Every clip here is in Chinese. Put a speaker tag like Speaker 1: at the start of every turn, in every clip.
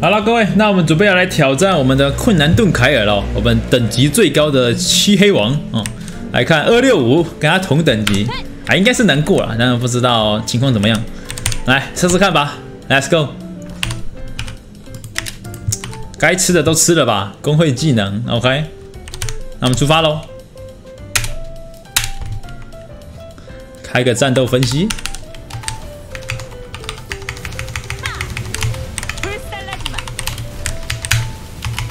Speaker 1: 好了，各位，那我们准备要来挑战我们的困难盾凯尔了。我们等级最高的漆黑王，嗯，来看二六五跟他同等级，啊，应该是能过了，但是不知道情况怎么样。来试试看吧，Let's go。该吃的都吃了吧，工会技能，OK。那我们出发喽，开个战斗分析。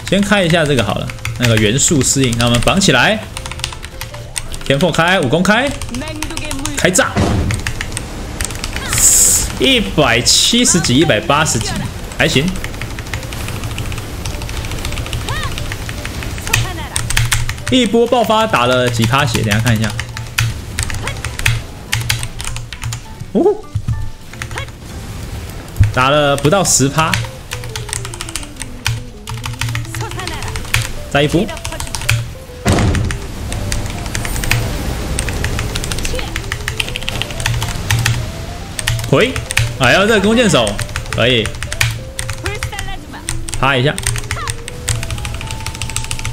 Speaker 1: 先开一下这个好了，那个元素适应，让我们绑起来。天赋开，武功开，开炸，一百七十几，一百八十几，还行。一波爆发打了几趴血，等下看一下。哦，打了不到十趴。再一波，回，哎呀，这个弓箭手。可以，趴一下，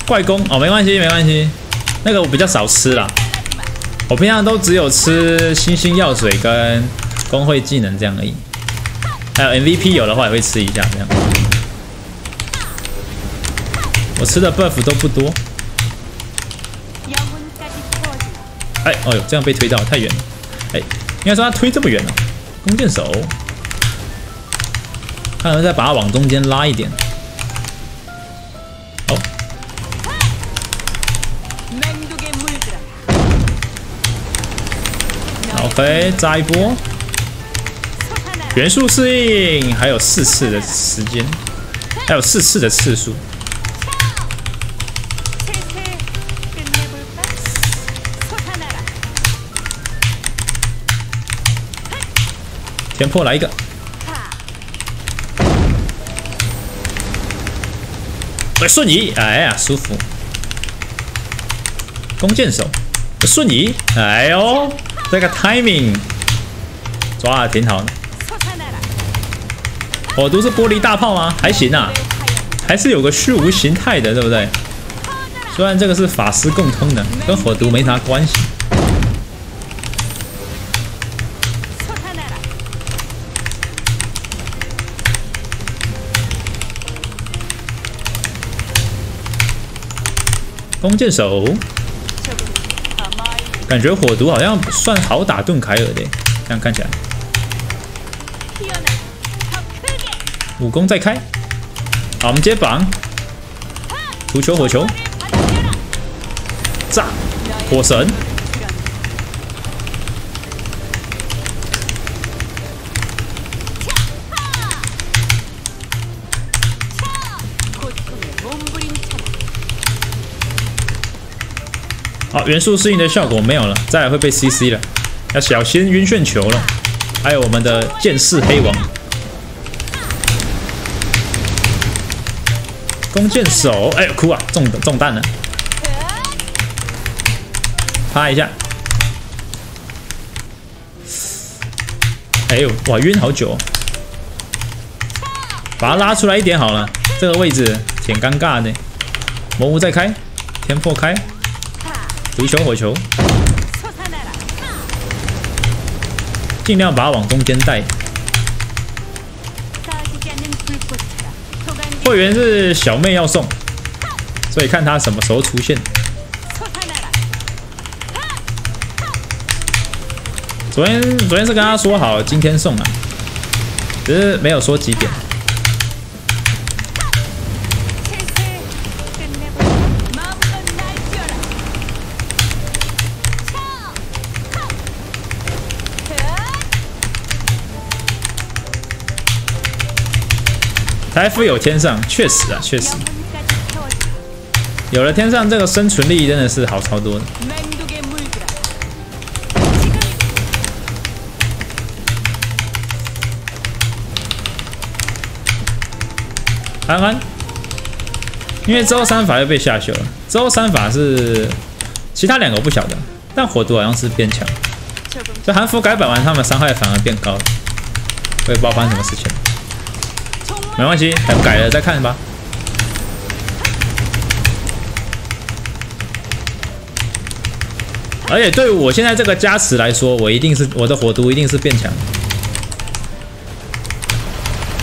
Speaker 1: 怪弓。哦，没关系，没关系，那个我比较少吃啦，我平常都只有吃星星药水跟工会技能这样而已，还有 MVP 有的话也会吃一下这样。我吃的 buff 都不多。哎，哦呦，这样被推到太远了。哎，应该说他推这么远了。弓箭手，看能再把他往中间拉一点。好。OK，炸一波。元素适应还有四次的时间，还有四次的次数。天破来一个，哎，瞬移，哎呀，舒服。弓箭手，瞬移，哎呦，这个 timing 抓的挺好的。火毒是玻璃大炮吗？还行啊，还是有个虚无形态的，对不对？虽然这个是法师共通的，跟火毒没啥关系。弓箭手，感觉火毒好像算好打盾凯尔的，这样看起来。武功再开，好，我们接绑，足球火球，炸，火神。好，元素适应的效果没有了，再来会被 CC 了，要小心晕眩球了。还有我们的剑士黑王，弓箭手，哎，哭啊，中中弹了，趴一下。哎呦，哇，晕好久哦，把它拉出来一点好了，这个位置挺尴尬的。魔物再开，天破开。回球火球，尽量把它往中间带。会员是小妹要送，所以看他什么时候出现。昨天昨天是跟他说好今天送啊，只是没有说几点。财富有天上，确实啊，确实有了天上这个生存力真的是好超多的。安安，因为周三法又被下修了。周三法是其他两个我不晓得，但火毒好像是变强。这韩服改版完，他们伤害反而变高了，我也不知道发生什么事情。没关系，等改了再看吧。而且对我现在这个加持来说，我一定是我的火毒一定是变强。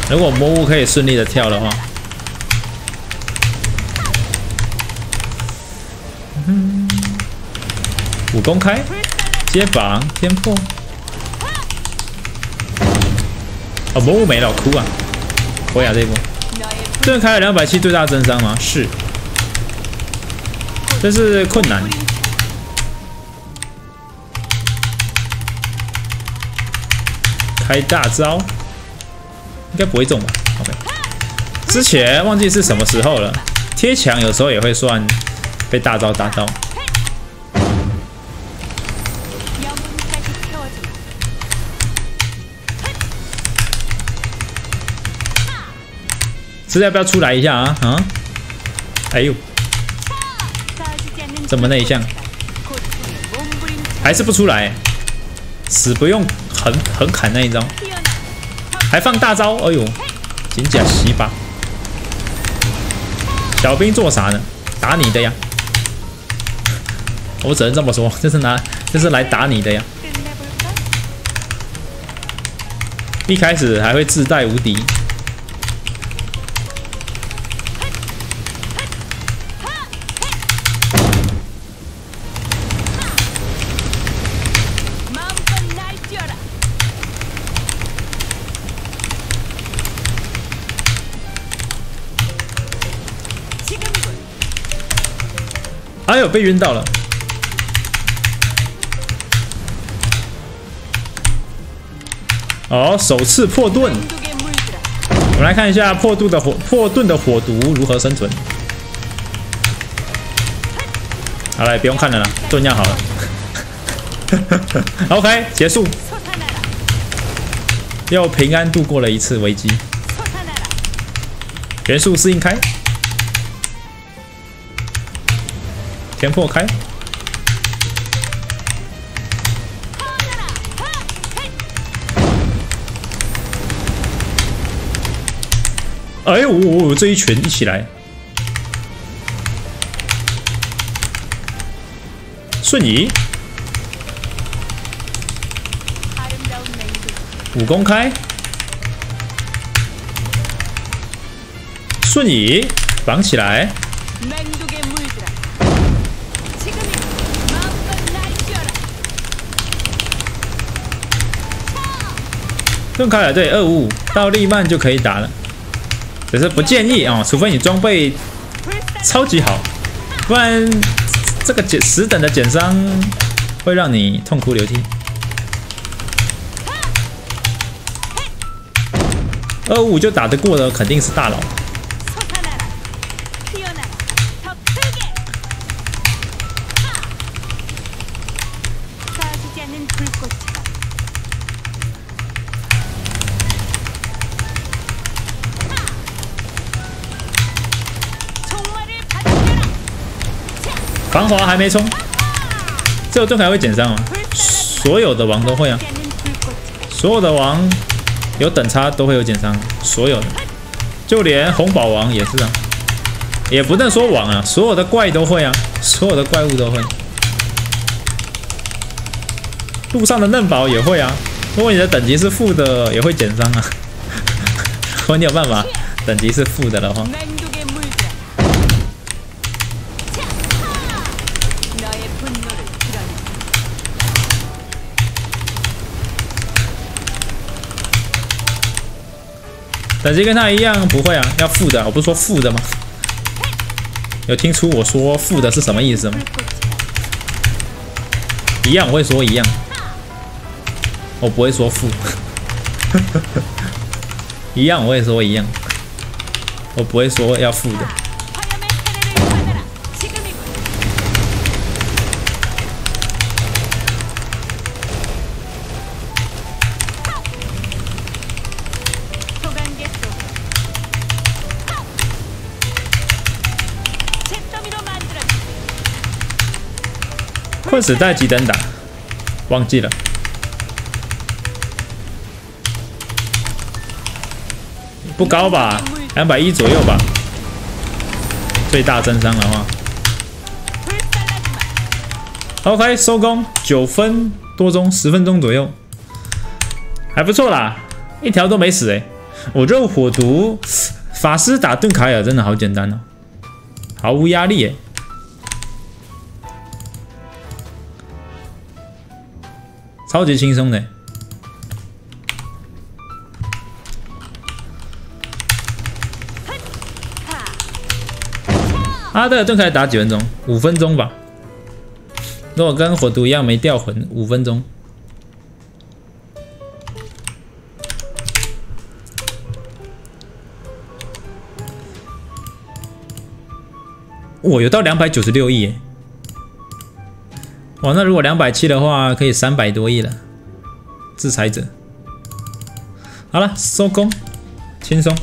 Speaker 1: 如果魔物可以顺利的跳的话，嗯武功开，接榜天破。哦，魔物没了，哭啊！博雅这一波，这开了两百七最大增伤吗？是，这是困难。开大招，应该不会中吧？OK，之前忘记是什么时候了。贴墙有时候也会算被大招打到。是要不要出来一下啊？啊！哎呦，怎么那一项？还是不出来？死不用横横砍那一招，还放大招！哎呦，金甲洗吧！小兵做啥呢？打你的呀！我只能这么说，这是拿，这是来打你的呀！一开始还会自带无敌。呦，被晕到了！哦，首次破盾。我们来看一下破盾的火破盾的火毒如何生存。好了，不用看了啦，盾要好了。OK，结束。又平安度过了一次危机。元素适应开。全破开！哎呦，我这一拳一起来，瞬移，武功开，瞬移绑起来。盾开了，对，二五五到利曼就可以打了，只是不建议啊，除非你装备超级好，不然这个减十等的减伤会让你痛哭流涕。二五五就打得过的肯定是大佬。防滑还没冲，这个盾牌会减伤吗？所有的王都会啊，所有的王有等差都会有减伤，所有的，就连红宝王也是啊，也不能说王啊，所有的怪都会啊，所有的怪物都会，路上的嫩宝也会啊，如果你的等级是负的，也会减伤啊，如果你有办法等级是负的的话。等级跟他一样不会啊，要负的，我不是说负的吗？有听出我说负的是什么意思吗？一样我会说一样，我不会说负。一样我会说一样，我不会说要负的。困死带几等打？忘记了。不高吧，两百一左右吧。最大增伤的话，OK，收工，九分多钟，十分钟左右，还不错啦，一条都没死哎。我觉得火毒法师打盾卡尔真的好简单哦，毫无压力哎，超级轻松的。阿德盾凯打几分钟？五分钟吧。如果跟火毒一样没掉魂，五分钟。我有到两百九十六亿耶！哇，那如果两百七的话，可以三百多亿了。制裁者，好了，收工，轻松。